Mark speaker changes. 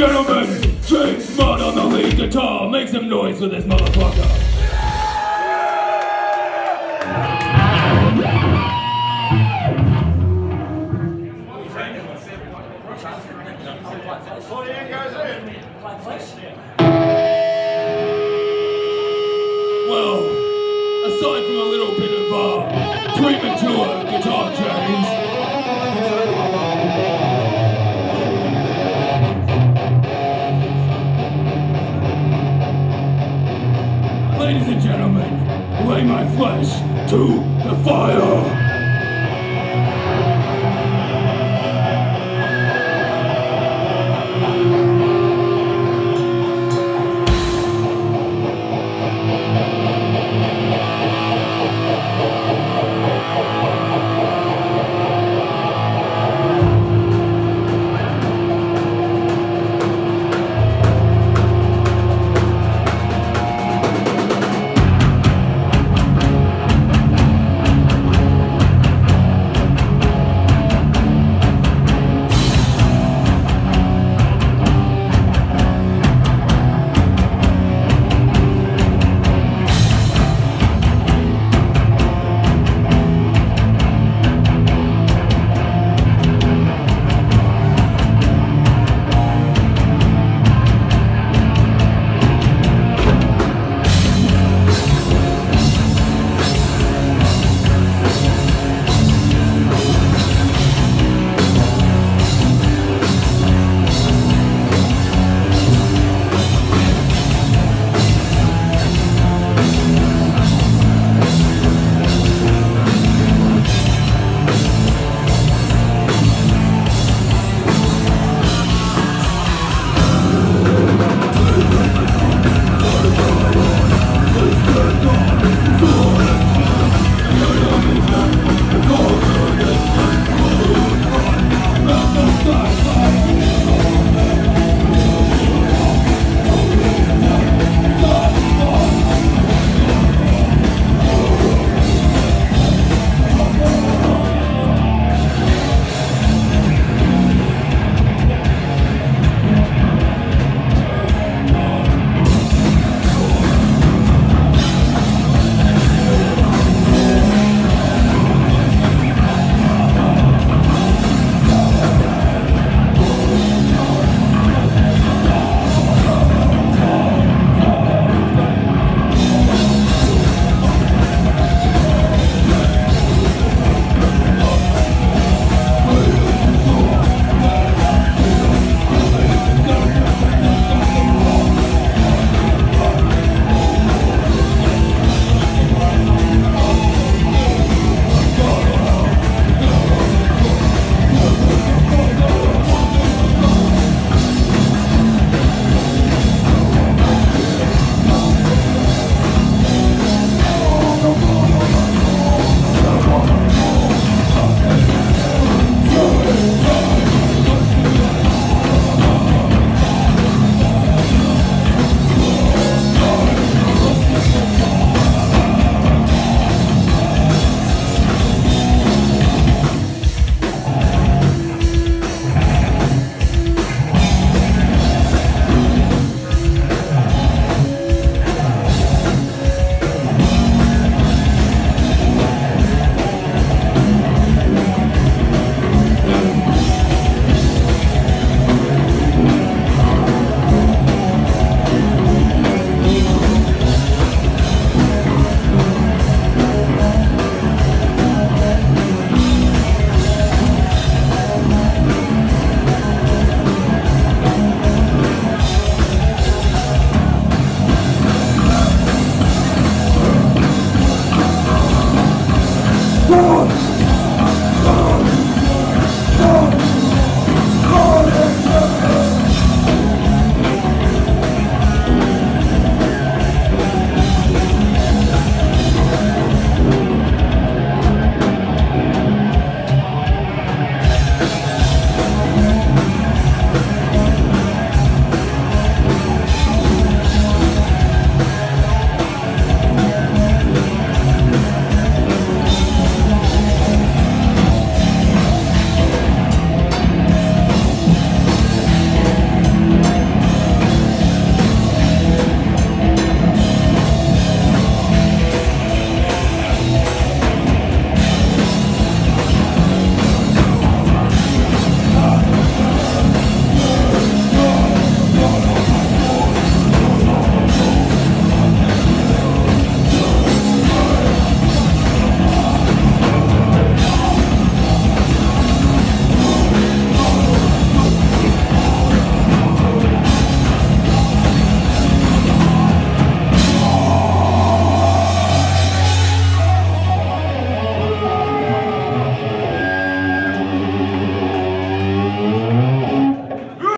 Speaker 1: gentlemen, James Mudd on the lead guitar. Make some noise for this motherfucker. Well, aside from a little bit of uh, premature guitar change, ladies and gentlemen, lay my flesh to the fire.